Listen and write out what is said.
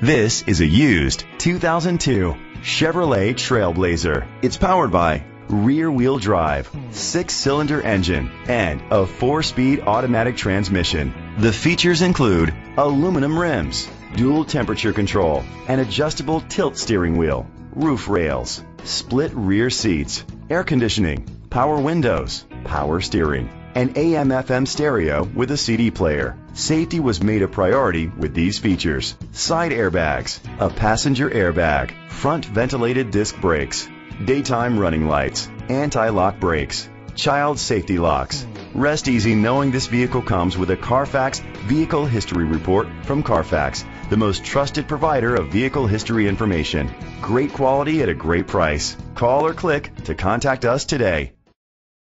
This is a used 2002 Chevrolet Trailblazer. It's powered by rear wheel drive, six cylinder engine, and a four speed automatic transmission. The features include aluminum rims, dual temperature control, an adjustable tilt steering wheel, roof rails, split rear seats, air conditioning, power windows, power steering, an AM FM stereo with a CD player. Safety was made a priority with these features. Side airbags, a passenger airbag, front ventilated disc brakes, daytime running lights, anti-lock brakes, child safety locks. Rest easy knowing this vehicle comes with a Carfax Vehicle History Report from Carfax, the most trusted provider of vehicle history information. Great quality at a great price. Call or click to contact us today.